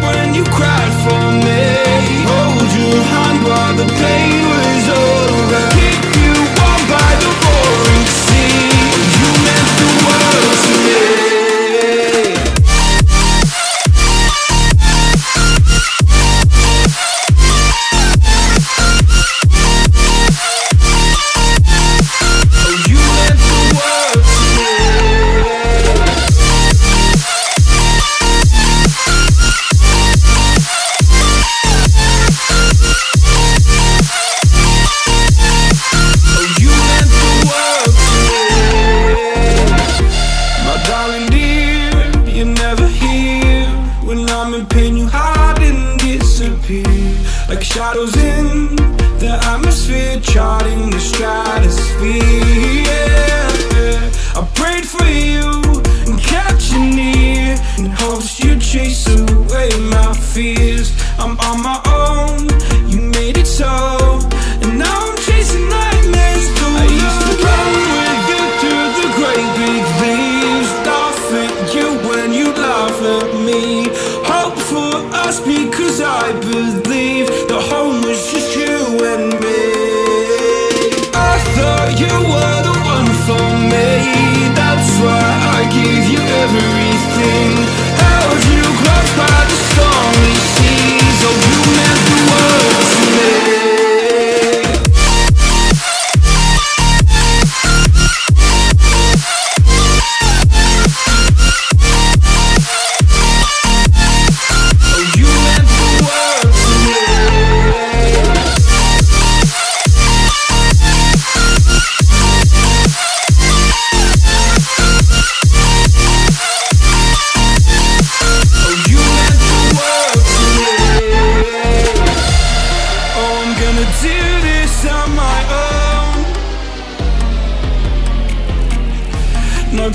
when you cry. pain you hide and disappear Like shadows in the atmosphere Charting the stratosphere yeah. I prayed for you and kept you near In hopes you'd chase away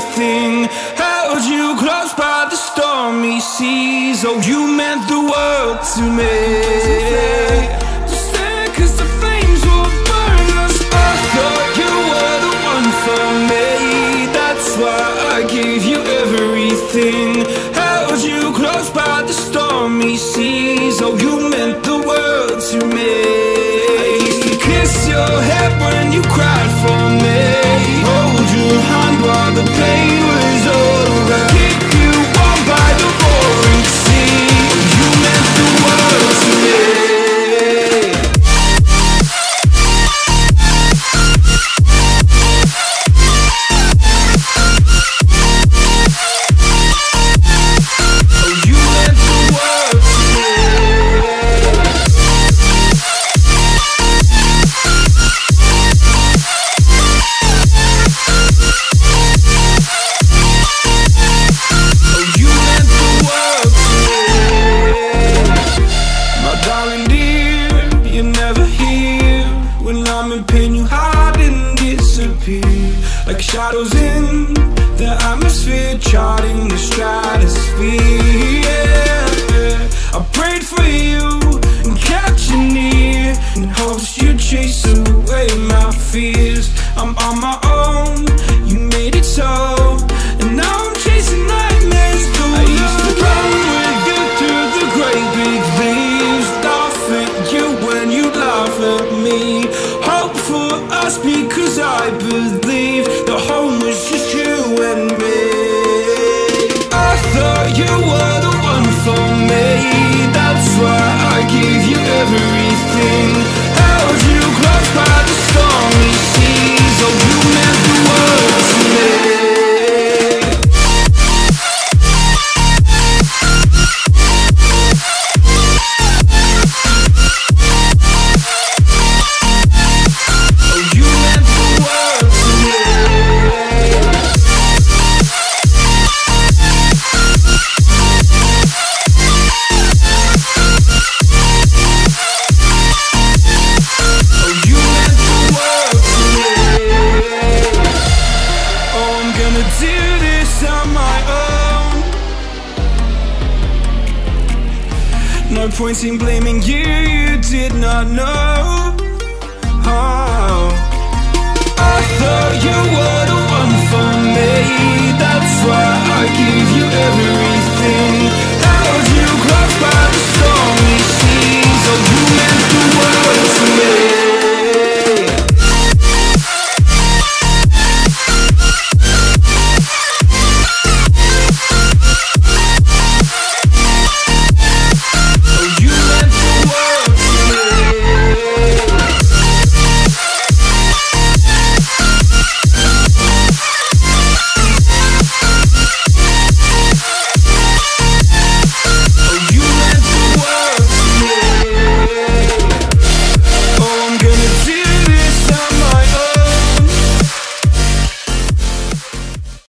everything. Held you close by the stormy seas. Oh, you meant the world to me. The flames will burn us I thought you were the one for me. That's why I gave you everything. Held you close by the stormy seas. Oh, charting the stride everything. on my own. No point in blaming you, you did not know. Oh. I thought you were the one for me.